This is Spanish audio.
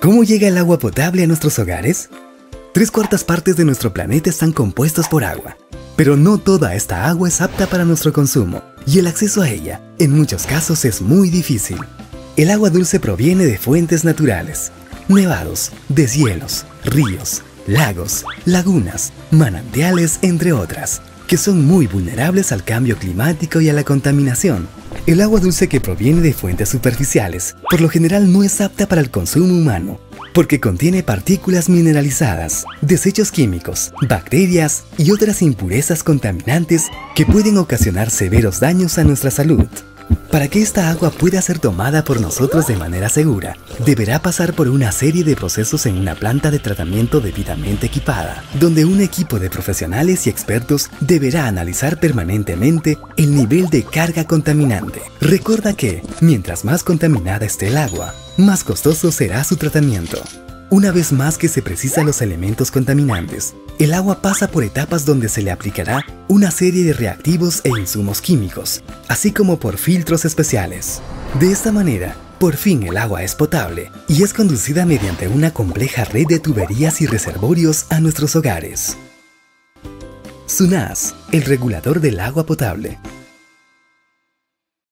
¿Cómo llega el agua potable a nuestros hogares? Tres cuartas partes de nuestro planeta están compuestos por agua, pero no toda esta agua es apta para nuestro consumo y el acceso a ella, en muchos casos, es muy difícil. El agua dulce proviene de fuentes naturales, nevados, deshielos, ríos, lagos, lagunas, manantiales, entre otras, que son muy vulnerables al cambio climático y a la contaminación. El agua dulce que proviene de fuentes superficiales, por lo general no es apta para el consumo humano, porque contiene partículas mineralizadas, desechos químicos, bacterias y otras impurezas contaminantes que pueden ocasionar severos daños a nuestra salud. Para que esta agua pueda ser tomada por nosotros de manera segura, deberá pasar por una serie de procesos en una planta de tratamiento debidamente equipada, donde un equipo de profesionales y expertos deberá analizar permanentemente el nivel de carga contaminante. Recuerda que, mientras más contaminada esté el agua, más costoso será su tratamiento. Una vez más que se precisan los elementos contaminantes, el agua pasa por etapas donde se le aplicará una serie de reactivos e insumos químicos, así como por filtros especiales. De esta manera, por fin el agua es potable y es conducida mediante una compleja red de tuberías y reservorios a nuestros hogares. SUNAS, el regulador del agua potable.